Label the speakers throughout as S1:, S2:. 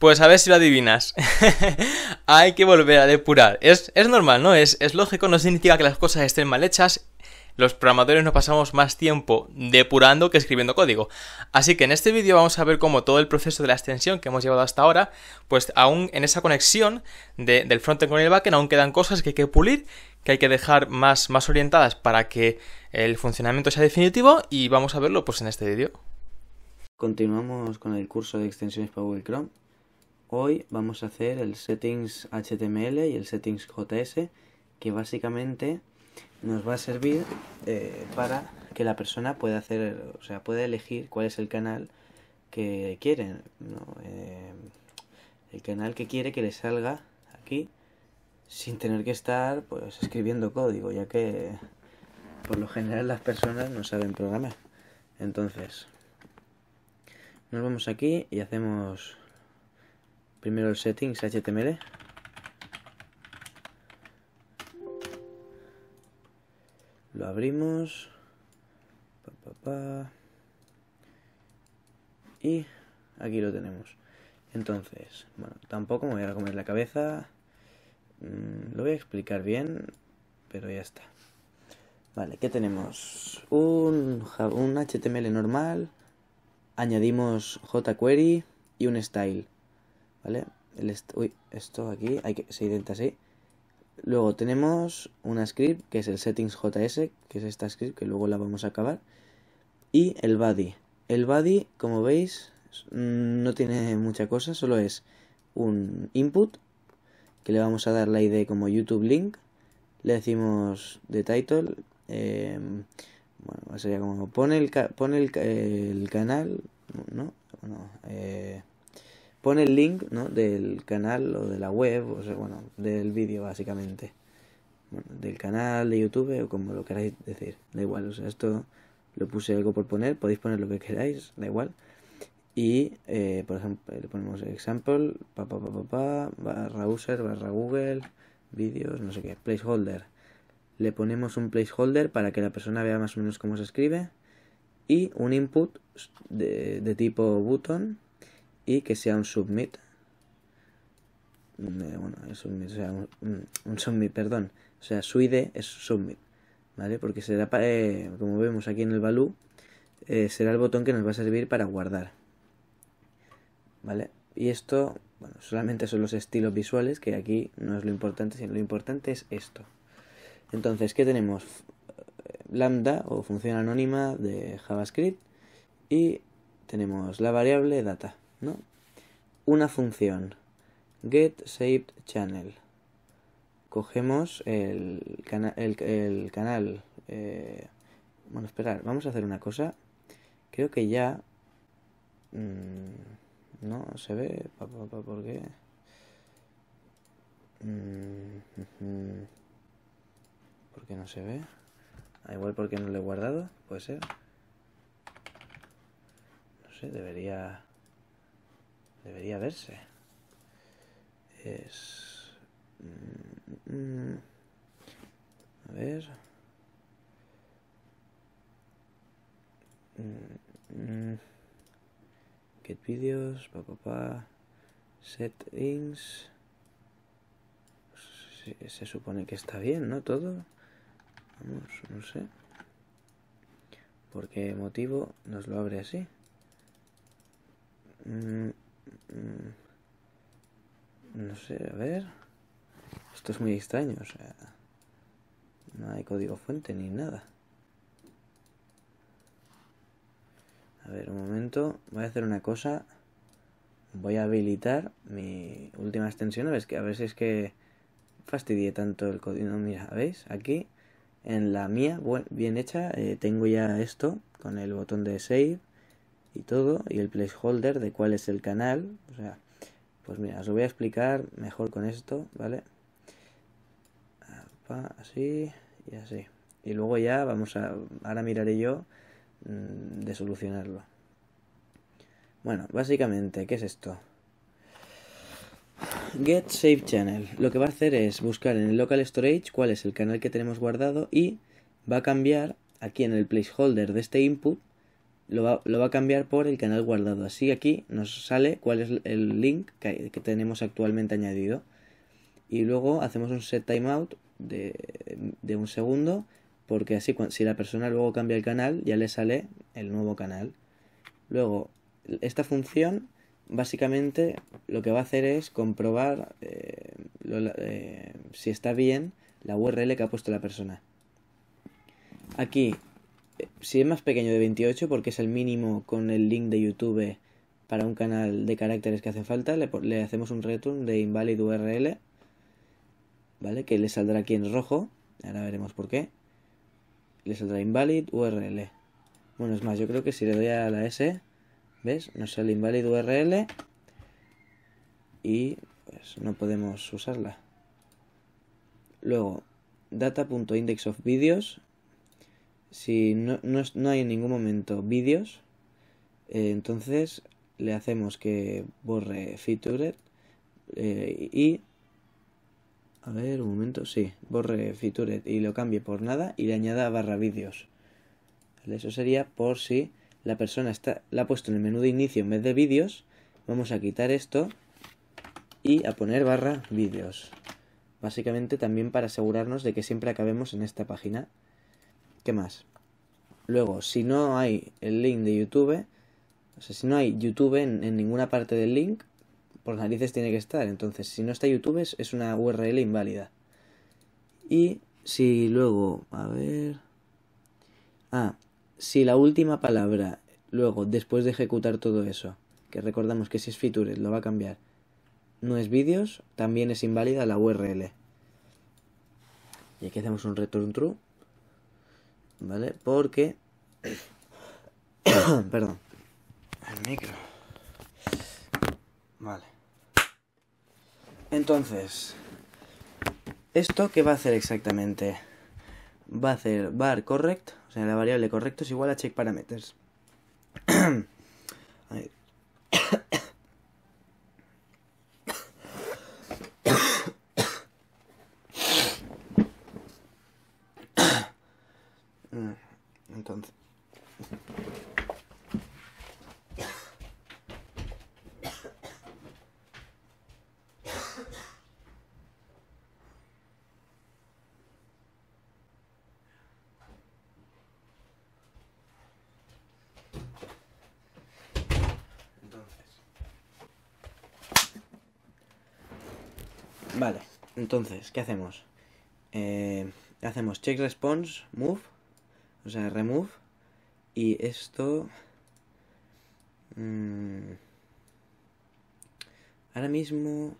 S1: Pues a ver si lo adivinas. Hay que volver a depurar. Es, es normal, ¿no? Es, es lógico, no significa que las cosas estén mal hechas los programadores nos pasamos más tiempo depurando que escribiendo código. Así que en este vídeo vamos a ver cómo todo el proceso de la extensión que hemos llevado hasta ahora, pues aún en esa conexión del frontend con el backend aún quedan cosas que hay que pulir, que hay que dejar más, más orientadas para que el funcionamiento sea definitivo y vamos a verlo pues en este vídeo.
S2: Continuamos con el curso de extensiones para Google Chrome. Hoy vamos a hacer el settings HTML y el settings JS, que básicamente nos va a servir eh, para que la persona pueda hacer, o sea, pueda elegir cuál es el canal que quiere, eh, el canal que quiere que le salga aquí sin tener que estar pues escribiendo código, ya que por lo general las personas no saben programar. Entonces, nos vamos aquí y hacemos primero el settings HTML. Lo abrimos. Y aquí lo tenemos. Entonces, bueno, tampoco me voy a comer la cabeza. Mm, lo voy a explicar bien, pero ya está. Vale, ¿qué tenemos? Un, un HTML normal. Añadimos jQuery y un style. ¿Vale? El uy, esto aquí hay que, se intenta así. Luego tenemos una script que es el settings.js, que es esta script que luego la vamos a acabar. Y el body. El body, como veis, mm, no tiene mucha cosa, solo es un input que le vamos a dar la ID como YouTube link. Le decimos de title. Em, bueno, sería como pone el, pone el, el canal, ¿no? Bueno, eh, pone el link ¿no? del canal o de la web, o sea, bueno, del vídeo básicamente. del canal de YouTube o como lo queráis decir, da igual, o sea, esto lo puse algo por poner, podéis poner lo que queráis, da igual. Y, eh, por ejemplo, le ponemos example, pa, pa, pa, pa, barra user, barra Google, vídeos, no sé qué, placeholder. Le ponemos un placeholder para que la persona vea más o menos cómo se escribe. Y un input de, de tipo button, y que sea un submit. Eh, bueno, es un, submit, perdón. O sea, su ID es submit, ¿vale? Porque será, eh, como vemos aquí en el value, eh, será el botón que nos va a servir para guardar, ¿vale? Y esto, bueno, solamente son los estilos visuales, que aquí no es lo importante, sino lo importante es esto. Entonces, ¿qué tenemos? Lambda o función anónima de JavaScript y tenemos la variable data. ¿No? Una función get saved channel. Cogemos el, el, canal. Eh, bueno, esperar, vamos a hacer una cosa. Creo que ya. Mm, no se ve. ¿Por qué? Mm, ¿Por qué no se ve? Ah, igual porque no lo he guardado, puede ser. No sé, debería debería verse. Es... Mm, mm, a ver... Mm, get videos, pa, pa, pa, settings. Se, supone que está bien, ¿no? Todo. Vamos, no sé. ¿Por qué motivo nos lo abre así? Mm, no sé, a ver. Esto es muy extraño, o sea. No hay código fuente ni nada. A ver, un momento. Voy a hacer una cosa. Voy a habilitar mi última extensión. A ver, a ver si es que fastidié tanto el código. Mira, ¿veis? Aquí, en la mía, bien hecha, eh, tengo ya esto con el botón de save y todo, y el placeholder de cuál es el canal. O sea, pues mira, os lo voy a explicar mejor con esto, ¿vale? Así y así. Y luego ya vamos a, ahora miraré yo mm, de solucionarlo. Bueno, básicamente, ¿qué es esto? Get Save Channel. Lo que va a hacer es buscar en el local storage cuál es el canal que tenemos guardado y va a cambiar aquí en el placeholder de este input lo va, a cambiar por el canal guardado. Así aquí nos sale cuál es el link que, tenemos actualmente añadido. Y luego hacemos un set timeout de, de un segundo porque así si la persona luego cambia el canal ya le sale el nuevo canal. Luego, esta función básicamente lo que va a hacer es comprobar eh, eh, si está bien la URL que ha puesto la persona. Aquí, si es más pequeño de 28, porque es el mínimo con el link de YouTube para un canal de caracteres que hace falta, le, hacemos un return de invalid URL, ¿vale? Que le saldrá aquí en rojo, ahora veremos por qué. Le saldrá invalid URL. Bueno, es más, yo creo que si le doy a la S, ¿ves? Nos sale invalid URL y pues no podemos usarla. Luego, data.index of videos. Si no, no, hay en ningún momento vídeos, eh, entonces le hacemos que borre featured eh, y a ver un momento sí borre featured y lo cambie por nada y le añada barra vídeos. Eso sería por si la persona está la ha puesto en el menú de inicio en vez de vídeos vamos a quitar esto y a poner barra vídeos. Básicamente también para asegurarnos de que siempre acabemos en esta página ¿qué más? luego si no hay el link de youtube o sea si no hay youtube en, ninguna parte del link por narices tiene que estar entonces si no está youtube es, es una url inválida y si luego a ver ah si la última palabra luego después de ejecutar todo eso que recordamos que si es features lo va a cambiar no es vídeos, también es inválida la URL. Y aquí hacemos un return true. ¿Vale? Porque... Perdón. El micro. Vale. Entonces, ¿esto qué va a hacer exactamente? Va a hacer var correct, o sea, la variable correcto es igual a check parameters. Entonces. Vale, entonces, ¿qué hacemos? Eh, hacemos check response move o sea, remove. Y esto... Mmm, ahora mismo...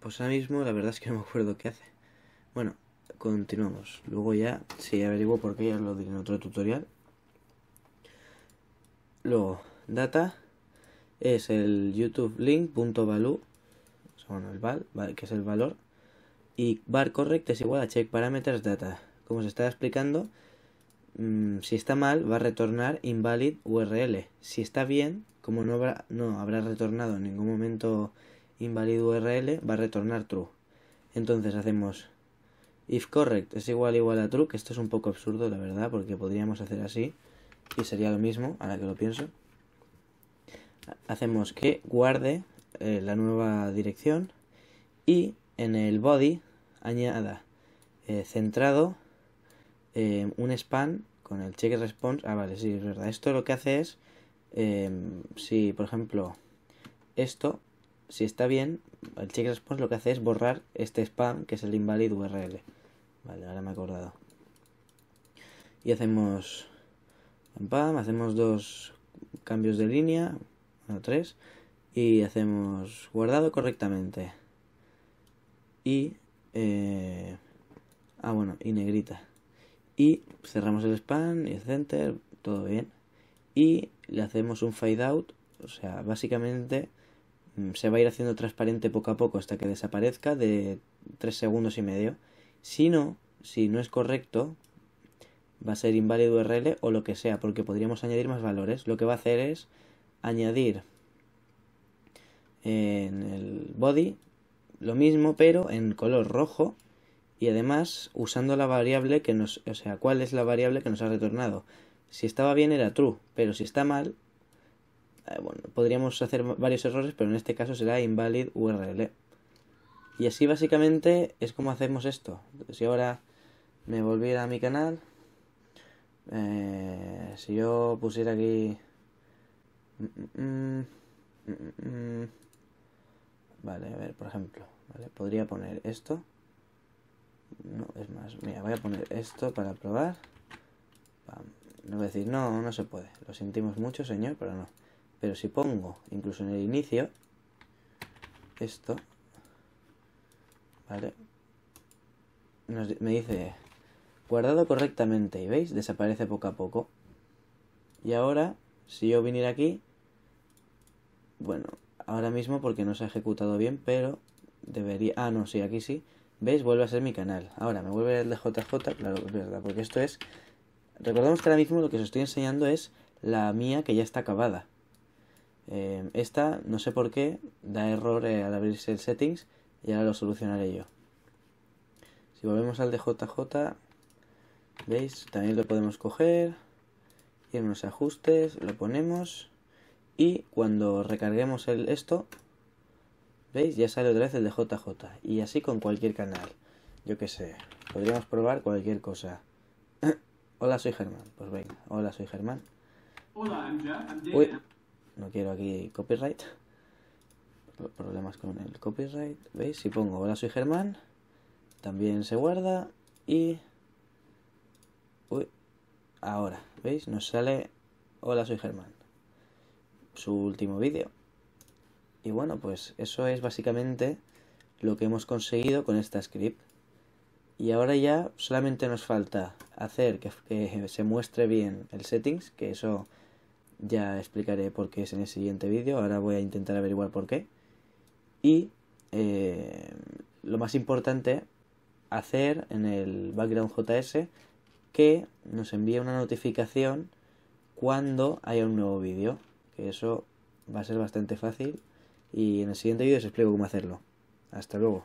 S2: Pues ahora mismo la verdad es que no me acuerdo qué hace. Bueno, continuamos. Luego ya, si averiguo por qué, ya lo diré en otro tutorial. Luego, data es el youtube link.value, bueno, el val, que es el valor y var correct es igual a check parameters data. Como se estaba explicando, mm, si está mal va a retornar invalid URL. Si está bien, como no habrá, no habrá retornado en ningún momento invalid URL, va a retornar true. Entonces hacemos if correct es igual igual a true, que esto es un poco absurdo la verdad, porque podríamos hacer así y sería lo mismo, ahora que lo pienso. Hacemos que guarde eh, la nueva dirección y en el body añada eh, centrado eh, un span con el check response. Ah, vale, sí, es verdad. Esto lo que hace es, em, si por ejemplo esto, si está bien, el check response lo que hace es borrar este spam que es el invalid URL. Vale, ahora me he acordado. Y hacemos, pam, hacemos dos cambios de línea, bueno, tres, y hacemos guardado correctamente y eh, ah bueno y negrita. Y cerramos el span y el center todo bien. Y le hacemos un fade out o sea básicamente mm, se va a ir haciendo transparente poco a poco hasta que desaparezca de 3 segundos y medio. Si no si no es correcto va a ser inválido URL o lo que sea porque podríamos añadir más valores. Lo que va a hacer es añadir en el body lo mismo, pero en color rojo y además usando la variable que nos, o sea, cuál es la variable que nos ha retornado. Si estaba bien era true, pero si está mal, eh, bueno, podríamos hacer varios errores, pero en este caso será invalid URL. Y así básicamente es como hacemos esto. Si ahora me volviera a mi canal, eh, si yo pusiera aquí... Mm, mm, mm, vale, a ver, por ejemplo, podría poner esto. No, es más, mira, voy a poner esto para probar. No voy a decir, no, no se puede. Lo sentimos mucho, señor, pero no. Pero si pongo, incluso en el inicio, esto, ¿vale? me dice, guardado correctamente, y veis, desaparece poco a poco. Y ahora, si yo viniera aquí, bueno, ahora mismo porque no se ha ejecutado bien, pero debería... Ah, no, sí, aquí sí. ¿Veis? Vuelve a ser mi canal. Ahora, me vuelve el de JJ, claro, es verdad, porque esto es... Recordemos que ahora mismo lo que os estoy enseñando es la mía que ya está acabada. Eh, esta, no sé por qué, da error eh, al abrirse el settings y ahora lo solucionaré yo. Si volvemos al de JJ, ¿veis? También lo podemos coger, en los ajustes, lo ponemos y cuando recarguemos el esto, ¿veis? Ya sale otra vez el de JJ y así con cualquier canal. Yo que sé, podríamos probar cualquier cosa. hola, soy Germán. Pues venga, hola, soy Germán. Hola, Uy, no quiero aquí copyright. Problemas con el copyright. ¿Veis? Si pongo hola, soy Germán, también se guarda y... Uy, ahora, ¿veis? Nos sale hola, soy Germán su último vídeo. Y bueno, pues eso es básicamente lo que hemos conseguido con esta script. Y ahora ya solamente nos falta hacer que, se muestre bien el settings, que eso ya explicaré por qué es en el siguiente vídeo. Ahora voy a intentar averiguar por qué. Y eh, lo más importante, hacer en el background JS que nos envíe una notificación cuando haya un nuevo vídeo que eso va a ser bastante fácil y en el siguiente vídeo os explico cómo hacerlo. Hasta luego.